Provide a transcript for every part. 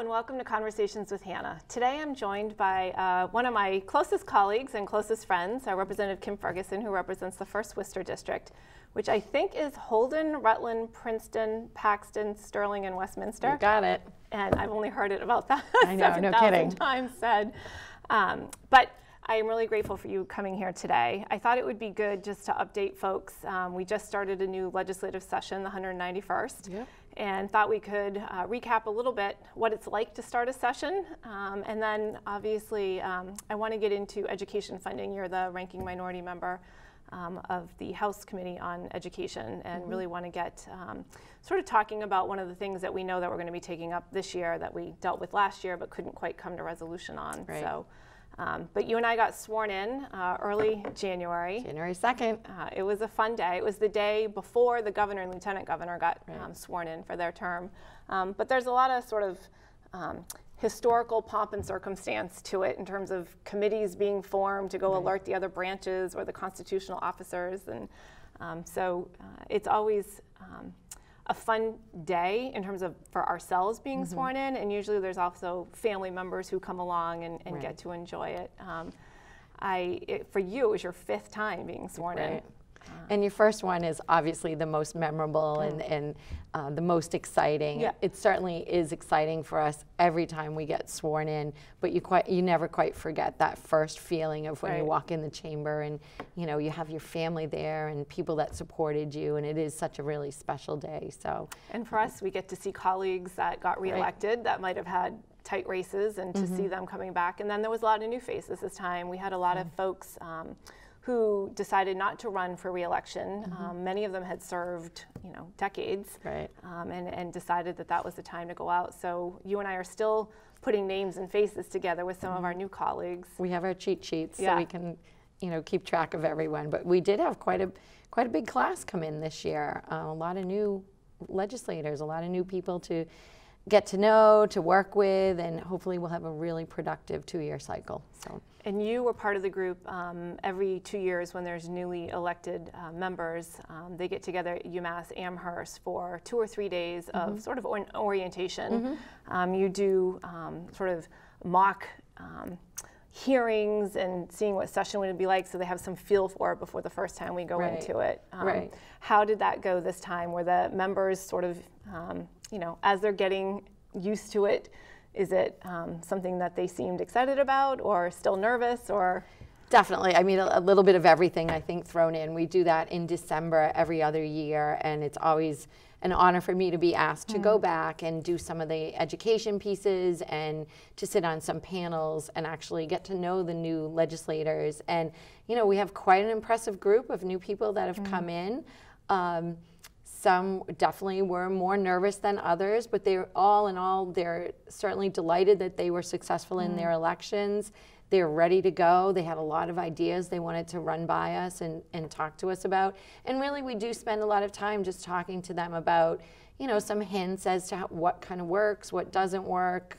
Hello and welcome to Conversations with Hannah. Today I'm joined by uh, one of my closest colleagues and closest friends, uh, Representative Kim Ferguson, who represents the 1st Worcester District, which I think is Holden, Rutland, Princeton, Paxton, Sterling, and Westminster. You got it. And I've only heard it about that I know, no kidding. times said. Um, but I am really grateful for you coming here today. I thought it would be good just to update folks. Um, we just started a new legislative session, the 191st. Yep and thought we could uh, recap a little bit what it's like to start a session. Um, and then obviously, um, I want to get into education funding. You're the ranking minority member um, of the House Committee on Education and mm-hmm. really want to get um, sort of talking about one of the things that we know that we're going to be taking up this year that we dealt with last year but couldn't quite come to resolution on. Right. So. Um, but you and I got sworn in uh, early January. January 2nd. Uh, it was a fun day. It was the day before the governor and lieutenant governor got right. um, sworn in for their term. Um, but there's a lot of sort of um, historical pomp and circumstance to it in terms of committees being formed to go right. alert the other branches or the constitutional officers. And um, so uh, it's always um, a fun day in terms of for ourselves being mm-hmm. sworn in, and usually there's also family members who come along and, and right. get to enjoy it. Um, I, it, for you, it was your fifth time being sworn right. in. And your first one is obviously the most memorable mm. and, and uh, the most exciting. Yeah. It certainly is exciting for us every time we get sworn in, but you quite you never quite forget that first feeling of when right. you walk in the chamber and you know you have your family there and people that supported you, and it is such a really special day. So. And for us, we get to see colleagues that got reelected right. that might have had tight races and to mm-hmm. see them coming back. And then there was a lot of new faces this time. We had a lot mm-hmm. of folks. Um, who decided not to run for reelection. Mm-hmm. Um, many of them had served, you know, decades, right. um, and, and decided that that was the time to go out. So you and I are still putting names and faces together with some mm-hmm. of our new colleagues. We have our cheat sheets yeah. so we can, you know, keep track of everyone. But we did have quite a quite a big class come in this year. Uh, a lot of new legislators, a lot of new people to get to know, to work with, and hopefully we'll have a really productive two-year cycle. So. And you were part of the group um, every two years when there's newly elected uh, members. Um, they get together at UMass Amherst for two or three days mm-hmm. of sort of or- orientation. Mm-hmm. Um, you do um, sort of mock um, hearings and seeing what session would be like so they have some feel for it before the first time we go right. into it. Um, right. How did that go this time? Were the members sort of, you know, as they're getting used to it, is it um, something that they seemed excited about or still nervous or? Definitely. I mean, a, a, little bit of everything, I think, thrown in. We do that in December every other year, and it's always an honor for me to be asked mm. to go mm. back and do some of the education pieces and to sit on some panels and actually get to know the new legislators. And, you know, we have quite an impressive group of new people that have mm. come in. Um, some definitely were more nervous than others, but they are all in all, they're certainly delighted that they were successful in their mm. elections. They're ready to go. They had a lot of ideas they wanted to run by us and, and talk to us about. And really, we do spend a lot of time just talking to them about, you know, some hints as to how, what kind of works, what doesn't work,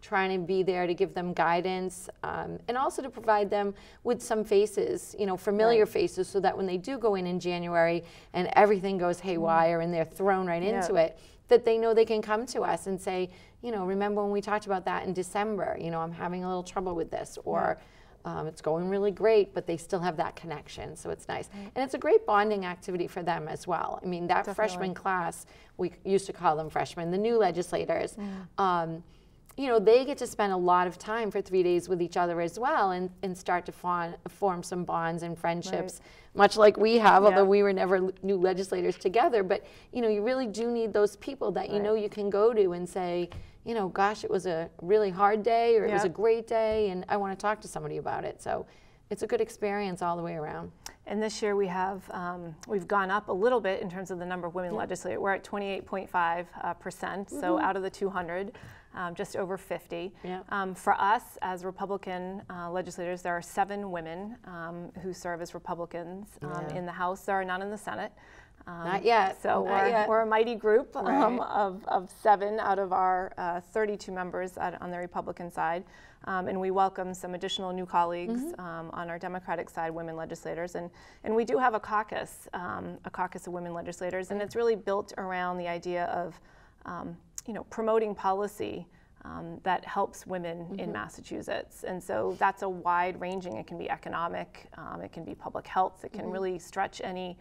trying to be there to give them guidance um, and also to provide them with some faces, you know, familiar right. faces, so that when they do go in in January and everything goes haywire and they're thrown right yeah. into it, that they know they can come to us and say, you know, remember when we talked about that in December? You know, I'm having a little trouble with this, or yeah. Um, it's going really great, but they still have that connection, so it's nice. And it's a great bonding activity for them as well. I mean, that Definitely. freshman class, we used to call them freshmen, the new legislators. Mm. Um, you know, they get to spend a lot of time for three days with each other as well and, and start to form, form some bonds and friendships, right. much like we have, although we were never new legislators together. But, you know, you really do need those people that you right. know you can go to and say, you know, gosh, it was a really hard day or it was a great day and I want to talk to somebody about it. So it's a good experience all the way around. And this year we have um, we've gone up a little bit in terms of the number of women yeah. legislators. We're at 28.5 uh, percent, mm-hmm. so out of the 200 um, just over 50. Yeah. Um, for us, as Republican uh, legislators, there are seven women um, who serve as Republicans um, yeah. in the House. There are none in the Senate. Um, Not yet. So Not we're, yet. we're a mighty group right. Um, of, of seven out of our uh, 32 members at, on the Republican side. and we welcome some additional new colleagues mm-hmm. on our Democratic side, women legislators. And, and we do have a caucus, a caucus of women legislators, and it's really built around the idea of um, you know, promoting policy um, that helps women Mm-hmm. in Massachusetts. And so that's a wide ranging, it can be economic, um, it can be public health, it can Mm-hmm. really stretch any,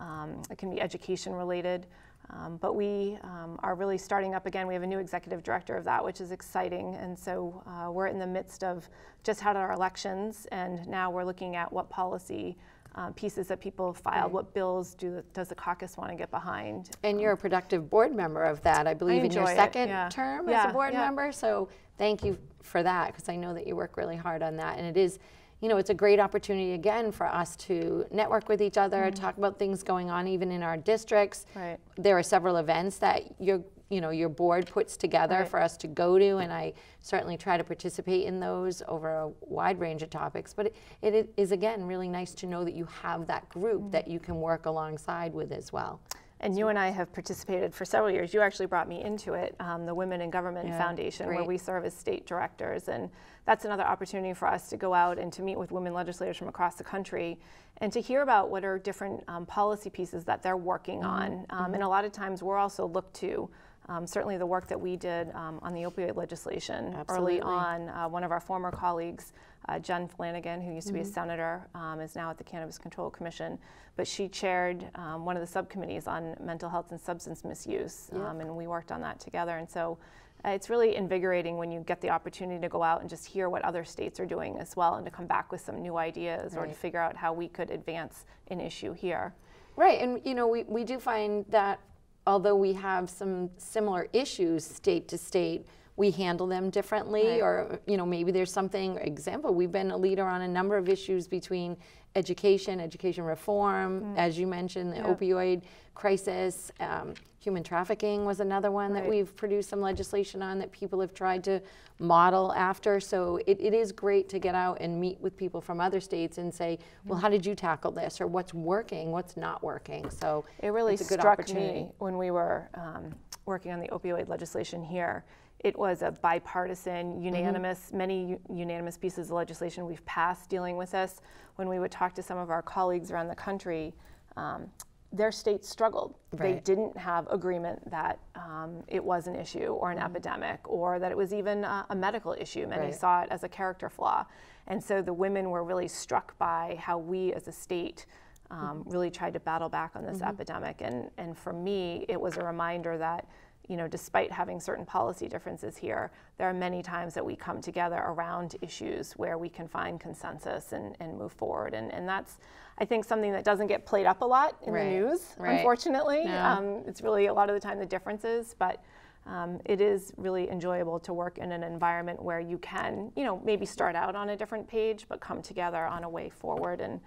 um, it can be education related. Um, but we um, are really starting up again. We have a new executive director of that, which is exciting. And so uh, we're in the midst of just had our elections, and now we're looking at what policy uh, pieces that people filed, Right. what bills do the, does the caucus want to get behind. And you're a productive board member of that, I believe, in your second yeah. term as a board yeah. member. So thank you for that, because I know that you work really hard on that. And it is, you know, it's a great opportunity again for us to network with each other, talk about things going on even in our districts. Right. There are several events that your, you know, your board puts together Right. for us to go to, and I certainly try to participate in those over a wide range of topics. But it, it is again really nice to know that you have that group Mm-hmm. that you can work alongside with as well. And you and I have participated for several years. You actually brought me into it, um, the Women in Government Yeah, Foundation, where we serve as state directors. And that's another opportunity for us to go out and to meet with women legislators from across the country and to hear about what are different um, policy pieces that they're working Mm-hmm. on. Um, And a lot of times we're also looked to. Um, certainly, the work that we did um, on the opioid legislation Absolutely. early on, uh, one of our former colleagues, uh, Jen Flanagan, who used to be a senator, um, is now at the Cannabis Control Commission, but she chaired um, one of the subcommittees on mental health and substance misuse, um, and we worked on that together. And so uh, it's really invigorating when you get the opportunity to go out and just hear what other states are doing as well, and to come back with some new ideas or to figure out how we could advance an issue here. Right, and you know, we, we do find that although we have some similar issues state to state, we handle them differently, Right. or you know, maybe there's something. Example, we've been a leader on a number of issues between education, education reform, as you mentioned, the Mm. Yeah. opioid crisis, um, human trafficking was another one that we've produced some legislation on that people have tried to model after. So it, it is great to get out and meet with people from other states and say, well, how did you tackle this, or what's working, what's not working. So It really it's a good struck opportunity. me when we were um, working on the opioid legislation here. It was a bipartisan, unanimous, many u- unanimous pieces of legislation we've passed dealing with this. When we would talk to some of our colleagues around the country, um, their states struggled. They didn't have agreement that um, it was an issue or an epidemic or that it was even a, a medical issue. Many Right. saw it as a character flaw. And so the women were really struck by how we as a state um, really tried to battle back on this epidemic. And, and for me, it was a reminder that, you know, despite having certain policy differences here, there are many times that we come together around issues where we can find consensus and, and move forward. And, and that's, I think, something that doesn't get played up a lot in Right, the news, right. unfortunately. No. Um, it's really a lot of the time the differences, but um, it is really enjoyable to work in an environment where you can, you know, maybe start out on a different page, but come together on a way forward. And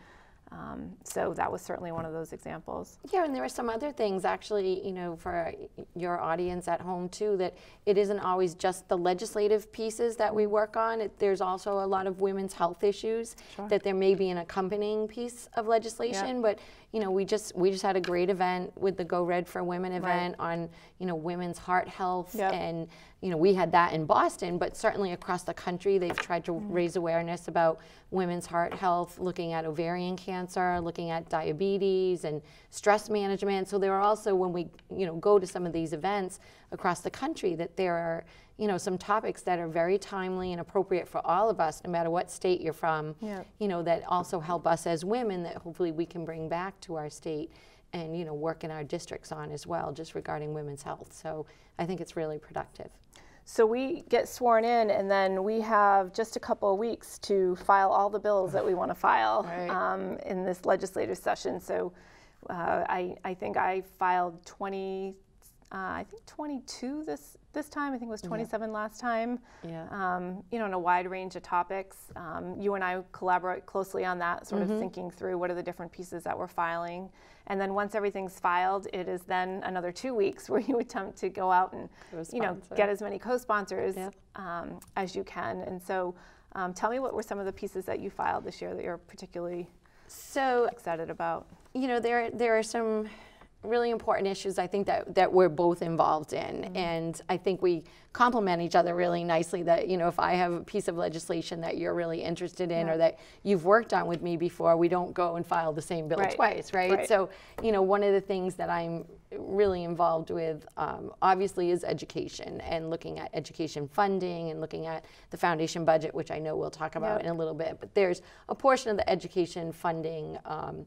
um, so that was certainly one of those examples. Yeah, and there are some other things actually, you know, for your audience at home too, that it isn't always just the legislative pieces that we work on. It, there's also a lot of women's health issues that there may be an accompanying piece of legislation. But you know, we just we just had a great event with the Go Red for Women event on you know women's heart health Yep. and you know we had that in Boston, but certainly across the country they've tried to mm-hmm. raise awareness about women's heart health, looking at ovarian cancer, looking at diabetes and stress management. So there are also when we you know go to some of these events across the country that there are you know some topics that are very timely and appropriate for all of us, no matter what state you're from. Yeah. You know that also help us as women that hopefully we can bring back to our state and you know work in our districts on as well, just regarding women's health. So I think it's really productive. So we get sworn in, and then we have just a couple of weeks to file all the bills that we want to file Right. um, in this legislative session. So uh, I, I think I filed 20, uh, I think 22 this this time. I think it was 27 last time. Yeah. Um, you know, in a wide range of topics. Um, you and I collaborate closely on that, sort Mm-hmm. of thinking through what are the different pieces that we're filing. And then once everything's filed, it is then another two weeks where you attempt to go out and, you know, get as many co-sponsors Yep. um, as you can. And so, um, tell me what were some of the pieces that you filed this year that you're particularly So excited about? you know there there are some really important issues I think that, that we're both involved in. Mm-hmm. And I think we complement each other really nicely that, you know, if I have a piece of legislation that you're really interested in or that you've worked on with me before, we don't go and file the same bill Right. twice, right? Right. So, you know, one of the things that I'm really involved with, um, obviously, is education and looking at education funding and looking at the foundation budget, which I know we'll talk about Yep. in a little bit. But there's a portion of the education funding um,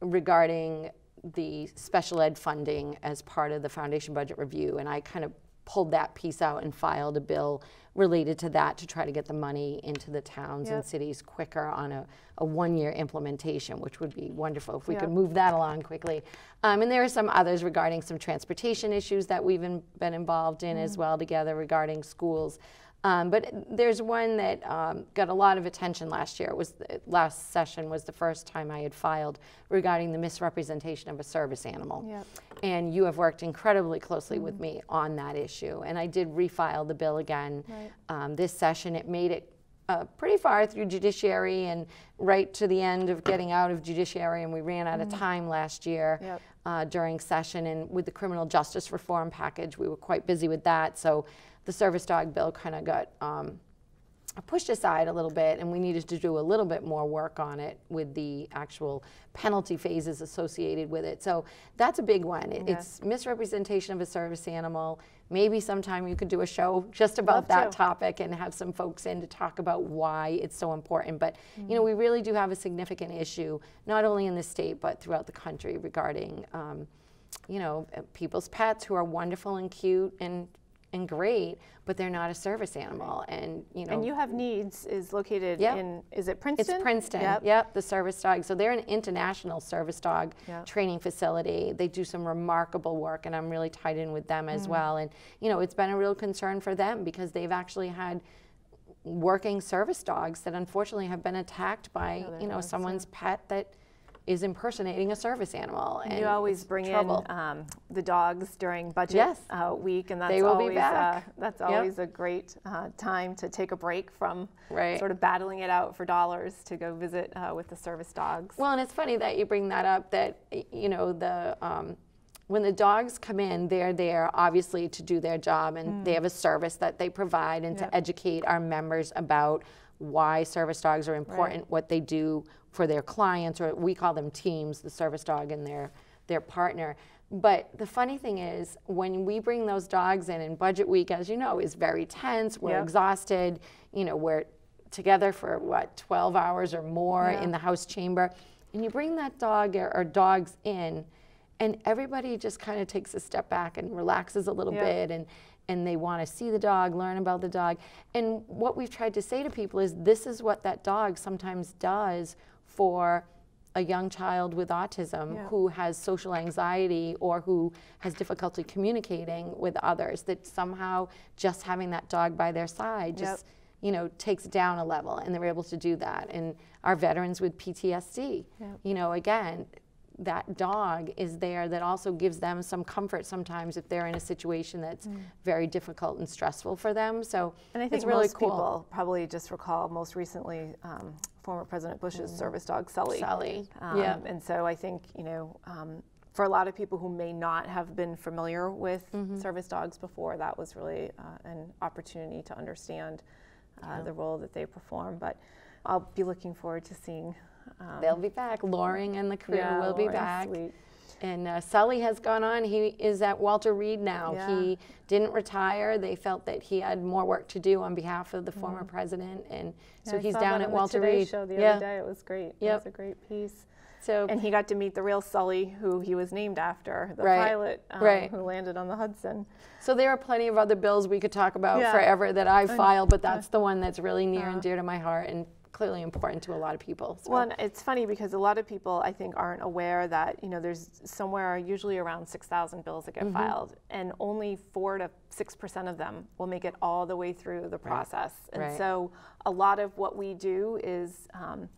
regarding the special ed funding as part of the foundation budget review, and I kind of pulled that piece out and filed a bill related to that to try to get the money into the towns and cities quicker on a, a one-year implementation, which would be wonderful if we could move that along quickly. Um, and there are some others regarding some transportation issues that we've in, been involved in as well together regarding schools. Um, but there's one that um, got a lot of attention last year. It was the, last session was the first time I had filed regarding the misrepresentation of a service animal. Yep. And you have worked incredibly closely with me on that issue. And I did refile the bill again Right. um, this session. It made it uh, pretty far through judiciary and right to the end of getting out of judiciary, and we ran out of time last year Yep. uh, during session. And with the criminal justice reform package, we were quite busy with that. So the service dog bill kind of got um, pushed aside a little bit, and we needed to do a little bit more work on it with the actual penalty phases associated with it. So that's a big one. It- Yeah. It's misrepresentation of a service animal. Maybe sometime you could do a show just about Love that to. topic and have some folks in to talk about why it's so important. But you Mm-hmm. know, we really do have a significant issue, not only in the state but throughout the country, regarding um, you know people's pets who are wonderful and cute and and great, but they're not a service animal. And you know, And you have NEADS is located Yep. in, is it Princeton? it's Princeton. Yep. Yep. the service dog. So they're an international service dog Yep. training facility. They do some remarkable work, and I'm really tied in with them Mm. as well. And you know, it's been a real concern for them because they've actually had working service dogs that unfortunately have been attacked by you know dogs, yeah. someone's pet that is impersonating a service animal. And You always bring trouble. in um, the dogs during budget Yes. uh, week, and that's They will be always. Uh, that's Yep. a great uh, time to take a break from Right. sort of battling it out for dollars to go visit uh, with the service dogs. Well, and it's funny that you bring that up. That you know the um, when the dogs come in, they're there obviously to do their job, and they have a service that they provide and Mm. Yep. to educate our members about why service dogs are important, what they do for their clients, or we call them teams, the service dog and their their partner. But the funny thing is, when we bring those dogs in, and budget week, as you know, is very tense. We're Yep. exhausted. You know, we're together for what 12 hours or more Yeah. in the house chamber and you bring that dog or, or dogs in and everybody just kind of takes a step back and relaxes a little Yeah. bit and and they want to see the dog learn about the dog and what we've tried to say to people is this is what that dog sometimes does for a young child with autism Yeah. who has social anxiety or who has difficulty communicating with others that somehow just having that dog by their side Yep. just you know, takes down a level, and they're able to do that. And our veterans with PTSD, Yep. you know, again, that dog is there that also gives them some comfort sometimes if they're in a situation that's very difficult and stressful for them. So Mm. And I think it's really most cool. people probably just recall most recently um, former President Bush's service dog Sully. Sully, Um, yeah. And so I think, you know, um, for a lot of people who may not have been familiar with Mm-hmm. service dogs before, that was really uh, an opportunity to understand uh, the role that they perform. But I'll be looking forward to seeing. Um, They'll be back. Loring and the crew yeah, will be back. sweet. And uh, Sully has gone on. He is at Walter Reed now. Yeah. He didn't retire. They felt that he had more work to do on behalf of the former president, and so. Yeah, he's down at Walter Today Reed. show the yeah. other day. It was great. It was a great piece. So And he got to meet the real Sully, who he was named after, the Right, pilot um, right. who landed on the Hudson. So there are plenty of other bills we could talk about forever that I've filed, but that's the one that's really near Uh-huh. and dear to my heart and clearly important to a lot of people. So. Well, and it's funny because a lot of people, I think, aren't aware that you know there's somewhere usually around 6,000 bills that get Mm-hmm. filed, and only four to six percent of them will make it all the way through the process. And Right. so, a lot of what we do is. Um,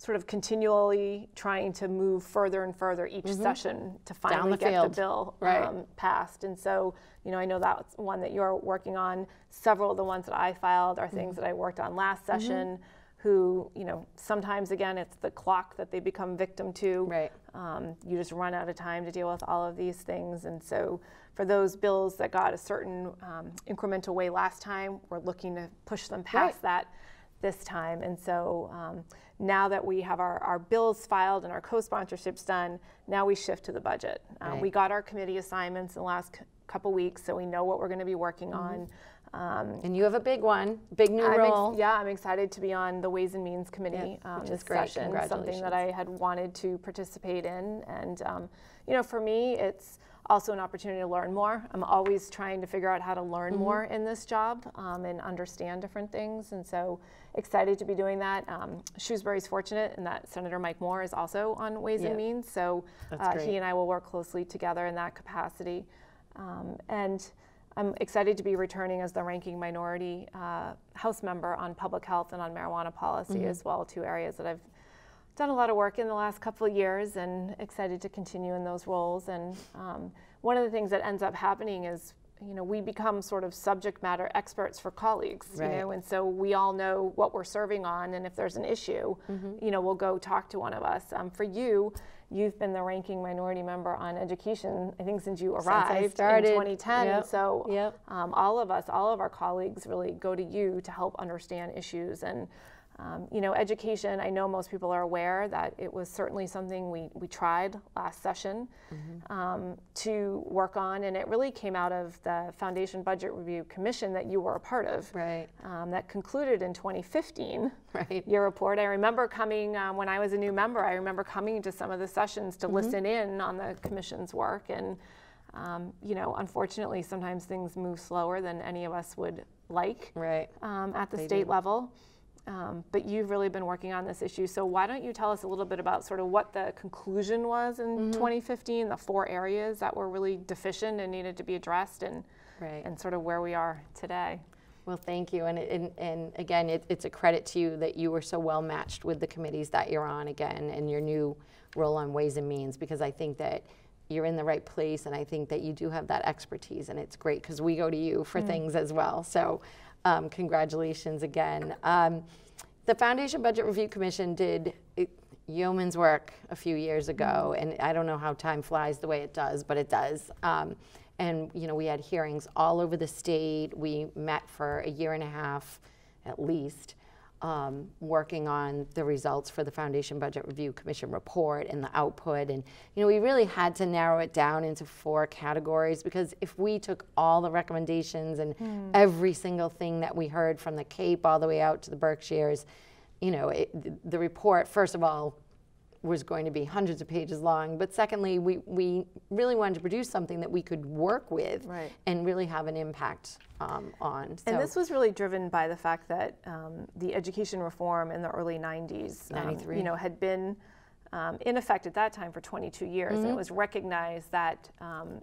Sort of continually trying to move further and further each session to finally Mm-hmm. the get field. the bill Right. um, passed. And so, you know, I know that's one that you're working on. Several of the ones that I filed are things that I worked on last session. Who, you know, sometimes again it's the clock that they become victim to. Right. Um, you just run out of time to deal with all of these things. And so, for those bills that got a certain um, incremental way last time, we're looking to push them past Right. that this time. And so, um, now that we have our, our bills filed and our co sponsorships done, now we shift to the budget. Um, Right. We got our committee assignments in the last c- couple weeks, so we know what we're going to be working Mm-hmm. on. Um, And you have a big one, big new I'm role. yeah, I'm excited to be on the Ways and Means Committee Yeah, um, which is great. session. Something that I had wanted to participate in, and um, you know, for me, it's also an opportunity to learn more. I'm always trying to figure out how to learn Mm-hmm. more in this job um, and understand different things, and so excited to be doing that. Um, Shrewsbury's fortunate in that Senator Mike Moore is also on Ways Yeah. and Means, so uh, he and I will work closely together in that capacity. Um, and I'm excited to be returning as the ranking minority uh, House member on public health and on marijuana policy Mm-hmm. as well, two areas that I've done a lot of work in the last couple of years and excited to continue in those roles. And um, one of the things that ends up happening is, you know, we become sort of subject matter experts for colleagues, Right. you know, and so we all know what we're serving on. And if there's an issue, Mm-hmm. you know, we'll go talk to one of us. Um, for you, you've been the ranking minority member on education, I think, since you arrived started. in 2010. Yep. So Yep. um, all of us, all of our colleagues really go to you to help understand issues. And, um, you know, education, I know most people are aware that it was certainly something we, we tried last session Mm-hmm. um, to work on. And it really came out of the Foundation Budget Review Commission that you were a part of. Right. Um, that concluded in 2015 Right. your report. I remember coming um, when I was a new member. I remember coming to some of the sessions Mm-hmm. to listen in on the commission's work, and um, you know, unfortunately, sometimes things move slower than any of us would like Right. um, at the They state do. level. Um, but you've really been working on this issue. So why don't you tell us a little bit about sort of what the conclusion was in Mm-hmm. 2015, the four areas that were really deficient and needed to be addressed, and Right. and sort of where we are today. Well, thank you. And, and, and again, it, it's a credit to you that you were so well matched with the committees that you're on again and your new role on Ways and Means because I think that you're in the right place and I think that you do have that expertise and it's great because we go to you for things as well. So, um, congratulations again. Um, the Foundation Budget Review Commission did it, yeoman's work a few years ago, and I don't know how time flies the way it does, but it does. Um, and you know, we had hearings all over the state. We met for a year and a half, at least, um, working on the results for the Foundation Budget Review Commission report and the output. And you know, we really had to narrow it down into four categories because if we took all the recommendations and every single thing that we heard from the Cape all the way out to the Berkshires, you know, it, the report, first of all, was going to be hundreds of pages long. But secondly, we, we really wanted to produce something that we could work with Right. and really have an impact um, on. So, And this was really driven by the fact that um, the education reform in the early 90s, um, you know, had been um, in effect at that time for 22 years, and it was recognized that. Um,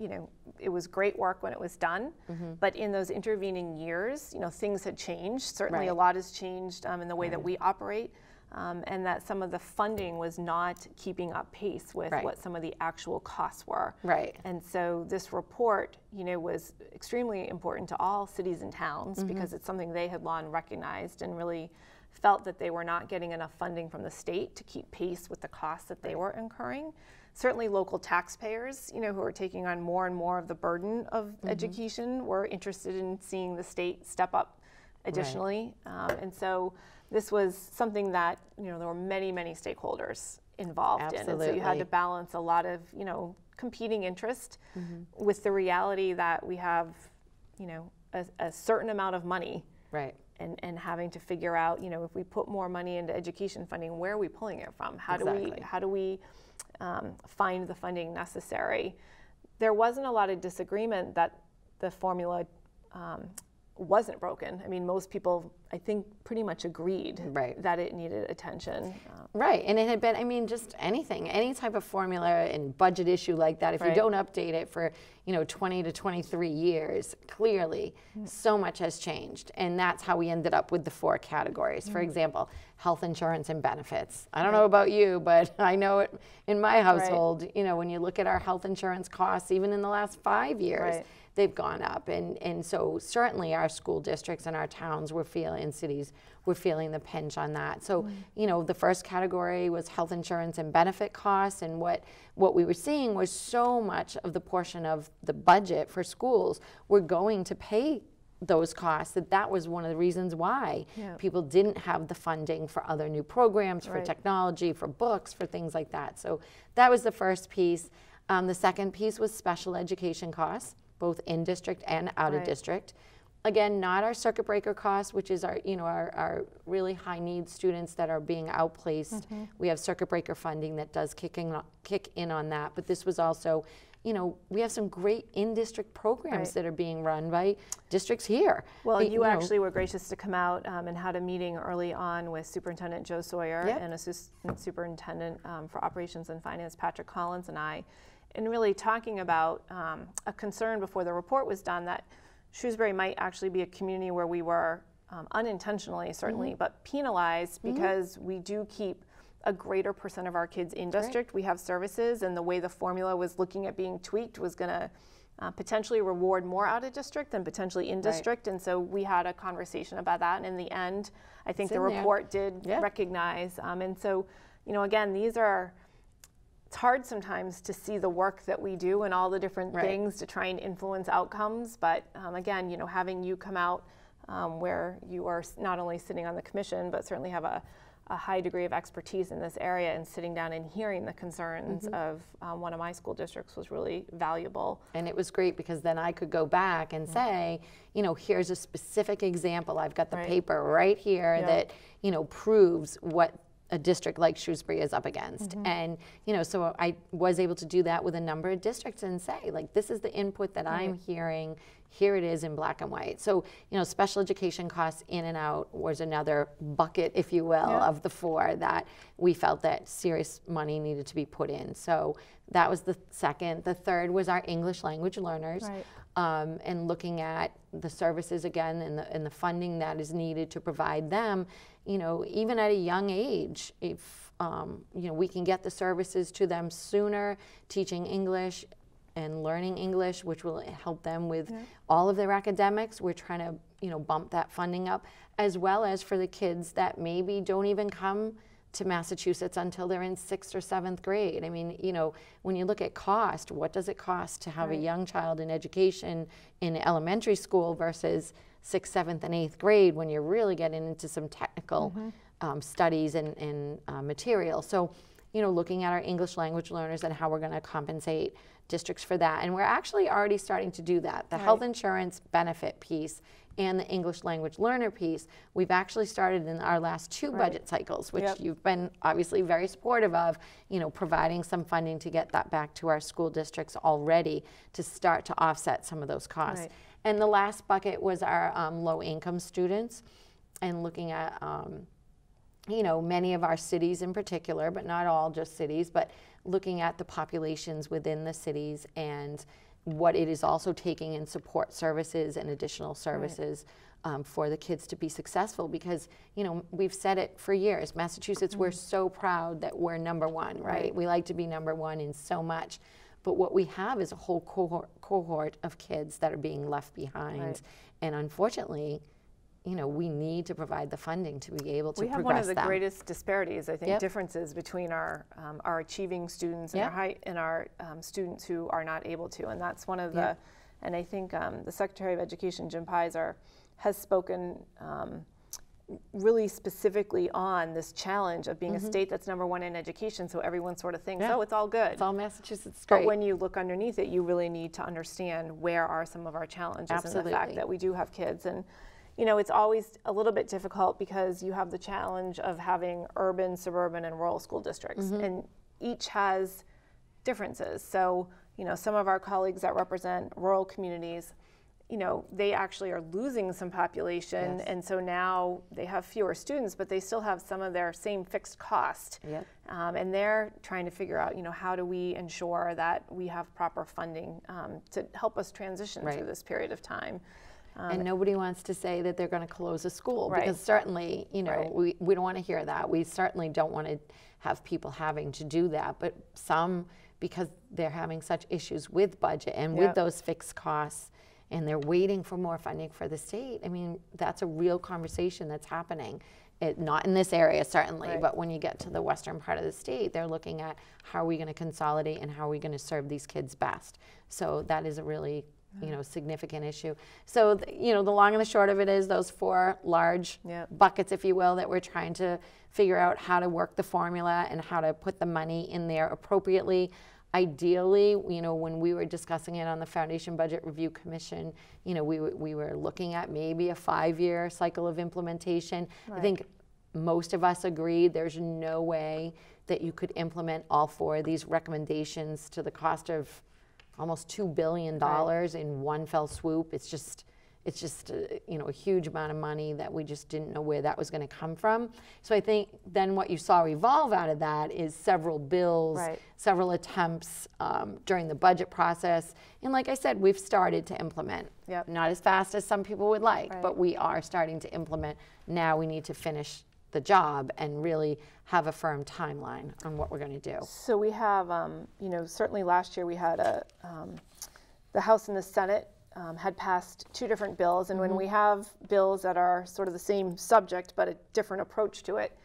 you know, it was great work when it was done, but in those intervening years, you know, things had changed. Certainly, a lot has changed um, in the way that we operate, um, and that some of the funding was not keeping up pace with Right. what some of the actual costs were. Right. And so this report, you know, was extremely important to all cities and towns Mm-hmm. because it's something they had long recognized and really felt that they were not getting enough funding from the state to keep pace with the costs that they were incurring. Certainly local taxpayers, you know, who are taking on more and more of the burden of Mm-hmm. education were interested in seeing the state step up additionally. Um, and so this was something that, you know, there were many, many stakeholders involved in. And so you had to balance a lot of, you know, competing interest Mm-hmm. with the reality that we have, you know, a, a certain amount of money right. and, and having to figure out, you know, if we put more money into education funding, where are we pulling it from? How do we how do we um, find the funding necessary? There wasn't a lot of disagreement that the formula um, wasn't broken. I mean, most people, I think, pretty much agreed Right. that it needed attention. Right, and it had been, I mean, just anything, any type of formula and budget issue like that, if you don't update it for, you know, 20 to 23 years, clearly mm. so much has changed. And that's how we ended up with the four categories. For mm. example, health insurance and benefits. I don't know about you, but I know it in my household, you know, when you look at our health insurance costs, even in the last five years, Right. They've gone up. And, and so certainly our school districts and our towns were feeling, and cities were feeling the pinch on that. So, you know, the first category was health insurance and benefit costs. And what, what we were seeing was so much of the portion of the budget for schools were going to pay those costs that that was one of the reasons why Yeah. people didn't have the funding for other new programs for Right. technology for books for things like that so that was the first piece um, the second piece was special education costs both in district and out of district again not our circuit breaker costs which is our you know our, our really high need students that are being outplaced Mm-hmm. we have circuit breaker funding that does kick in, kick in on that but this was also you know we have some great in-district programs Right. that are being run by districts here Well, Uh, you know, actually were gracious to come out um, and had a meeting early on with Superintendent Joe Sawyer Yep. and Assistant Superintendent um, for Operations and Finance Patrick Collins and I, and really talking about um, a concern before the report was done that Shrewsbury might actually be a community where we were um, unintentionally, certainly, Mm-hmm. but penalized because we do keep a greater percent of our kids in district. We have services, and the way the formula was looking at being tweaked was going to uh, potentially reward more out of district than potentially in district. And so we had a conversation about that. And in the end, I think It's the in there. report did Yeah. recognize. Um, and so, you know, again, these are. It's hard sometimes to see the work that we do and all the different Right. things to try and influence outcomes. But um, again, you know, having you come out um, where you are not only sitting on the commission, but certainly have a, a high degree of expertise in this area and sitting down and hearing the concerns Mm-hmm. of um, one of my school districts was really valuable. And it was great because then I could go back and say, you know, here's a specific example. I've got the Right. paper right here Yeah. that, you know, proves what a district like Shrewsbury is up against. Mm-hmm. And, you know, so I was able to do that with a number of districts and say, like, this is the input that I'm hearing. Here it is in black and white. So, you know, special education costs in and out was another bucket, if you will, Yeah. of the four that we felt that serious money needed to be put in. So that was the second. The third was our English language learners. Right. Um, and looking at the services again and the, and the funding that is needed to provide them, you know, even at a young age, if um, you know we can get the services to them sooner, teaching English and learning English, which will help them with all of their academics. We're trying to you know bump that funding up, as well as for the kids that maybe don't even come to Massachusetts until they're in sixth or seventh grade. I mean, you know, when you look at cost, what does it cost to have a young child in education in elementary school versus sixth, seventh, and eighth grade when you're really getting into some technical um, studies and, and uh, material? So, you know, looking at our English language learners and how we're going to compensate districts for that. And we're actually already starting to do that. The health insurance benefit piece and the English language learner piece, we've actually started in our last two budget cycles, which Yep. you've been obviously very supportive of, you know, providing some funding to get that back to our school districts already to start to offset some of those costs. Right. And the last bucket was our um, low income students and looking at um, you know, many of our cities in particular, but not all just cities, but looking at the populations within the cities and what it is also taking in support services and additional services um, for the kids to be successful. Because, you know, we've said it for years Massachusetts, we're so proud that we're number one, right? Right. We like to be number one in so much. But what we have is a whole cohort, cohort of kids that are being left behind. Right. And unfortunately, you know, we need to provide the funding to be able to we have one of the them. greatest disparities, I think, Yep. differences between our um, our achieving students and Yeah. our high and our um, students who are not able to, and that's one of the. Yeah. And I think um, the Secretary of Education, Jim Peyser, has spoken. Um, really specifically on this challenge of being a state that's number one in education so everyone sort of thinks Mm-hmm. Yeah. oh it's all good It's all Massachusetts but when you look underneath it, you really need to understand where are some of our challenges and the fact that we do have kids. And, you know, it's always a little bit difficult because you have the challenge of having urban, suburban, and rural school districts. Mm-hmm. And each has differences. So, you know, some of our colleagues that represent rural communities, you know, they actually are losing some population. Yes. And so now they have fewer students, but they still have some of their same fixed cost. Yep. Um, and they're trying to figure out, you know, how do we ensure that we have proper funding um, to help us transition Right. through this period of time. And um, nobody wants to say that they're going to close a school Right. because certainly, you know, Right. we, we don't want to hear that. We certainly don't want to have people having to do that. But some, because they're having such issues with budget and Yep. with those fixed costs, and they're waiting for more funding for the state, I mean, that's a real conversation that's happening. It, not in this area certainly, Right. but when you get to the western part of the state, they're looking at how are we going to consolidate and how are we going to serve these kids best. So that is a really you know significant issue. So th- you know the long and the short of it is those four large Yep. buckets, if you will, that we're trying to figure out how to work the formula and how to put the money in there appropriately. Ideally, you know, when we were discussing it on the Foundation Budget Review Commission, you know, we, were- we were looking at maybe a five-year cycle of implementation. I think most of us agreed there's no way that you could implement all four of these recommendations to the cost of almost two billion dollars in one fell swoop. It's just, it's just, uh, you know, a huge amount of money that we just didn't know where that was going to come from. So I think then what you saw evolve out of that is several bills, Right. several attempts um, during the budget process, and like I said, we've started to implement. Yep. Not as fast as some people would like, Right. but we are starting to implement. Now we need to finish the job and really have a firm timeline on what we're going to do. So we have, um, you know, certainly last year we had a, um, the House and the Senate um, had passed two different bills, and when we have bills that are sort of the same subject but a different approach to it,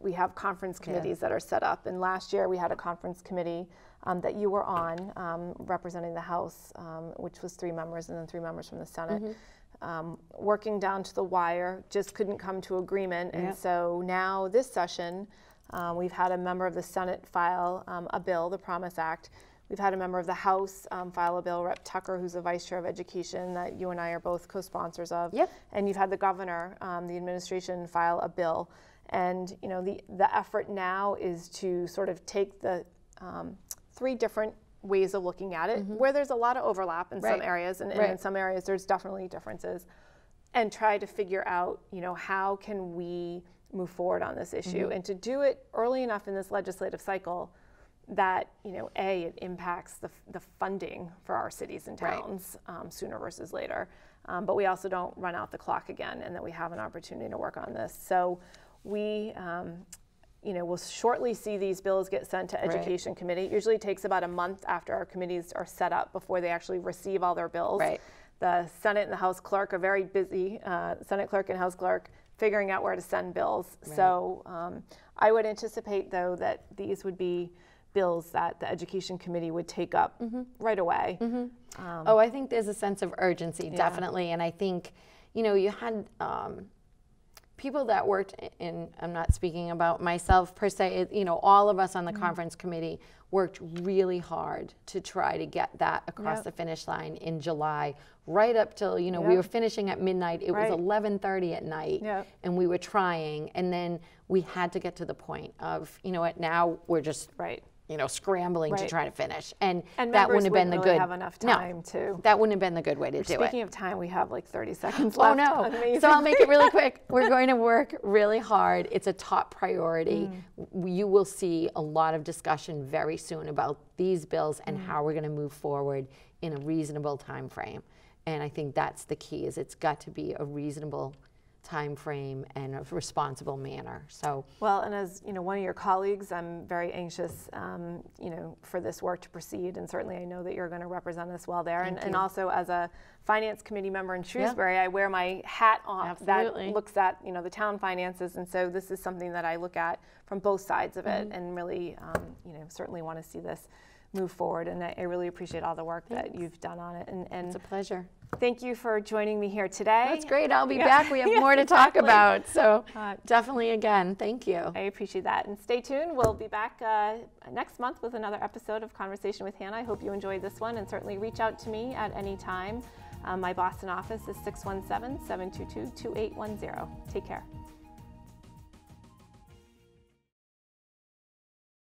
we have conference committees that are set up. And last year we had a conference committee um, that you were on, um, representing the House, um, which was three members, and then three members from the Senate. Um, working down to the wire, just couldn't come to agreement, and so now this session, um, we've had a member of the Senate file um, a bill, the Promise Act. We've had a member of the House um, file a bill, Rep. Tucker, who's the Vice Chair of Education, that you and I are both co-sponsors of. Yep. And you've had the governor, um, the administration, file a bill. And you know the the effort now is to sort of take the um, three different ways of looking at it, where there's a lot of overlap in some Mm-hmm. Areas, and, and in some areas there's definitely differences and try to figure out, you know, how can we move forward on this issue Mm-hmm. and to do it early enough in this legislative cycle that, you know, A, it impacts the, the funding for our cities and Right. towns um, sooner versus later. Um, but we also don't run out the clock again and that we have an opportunity to work on this. So we, um, you know, we'll shortly see these bills get sent to Education Committee. It usually takes about a month after our committees are set up before they actually receive all their bills. Right. The Senate and the House clerk are very busy, uh, Senate clerk and House clerk, figuring out where to send bills. So um, I would anticipate, though, that these would be bills that the Education Committee would take up right away. oh, I think there's a sense of urgency, definitely. And I think, you know, you had um, people that worked in, I'm not speaking about myself per se, it- you know, all of us on the mm-hmm. conference committee worked really hard to try to get that across Yep. the finish line in July, right up till, you know, we were finishing at midnight. It Right. was 11:30 at night, Yep. and we were trying. And then we had to get to the point of, you know what, now we're just Right. You know, scrambling to try to finish. And, And that wouldn't have been wouldn't the really good. have enough no, to- That wouldn't have been the good way to do Speaking it. Speaking of time, we have like 30 seconds left. Oh left. no! Amazing. So I'll make it really quick. We're going to work really hard. It's a top priority. Mm. You will see a lot of discussion very soon about these bills Mm. and how we're going to move forward in a reasonable time frame. And I think that's the key: is it's got to be a reasonable time frame and a responsible manner. So Well, and as you know, one of your colleagues, I'm very anxious, um, you know, for this work to proceed, and certainly I know that you're going to represent us well there. And, and also, as a finance committee member in Shrewsbury, I wear my hat on Absolutely. that looks at you know the town finances, and so this is something that I look at from both sides of it, and really, um, you know, certainly want to see this move forward. And I, I really appreciate all the work that you've done on it. And, and it's a pleasure. thank you for joining me here today. That's great. I'll be Yeah. back. We have Yeah, more to talk about. So Uh, definitely, again, thank you. I appreciate that. And stay tuned. We'll be back uh, next month with another episode of Conversation with Hannah. I hope you enjoyed this one and certainly reach out to me at any time. Um, my Boston office is 617 722 2810. Take care.